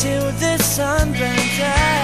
till the sun burns out.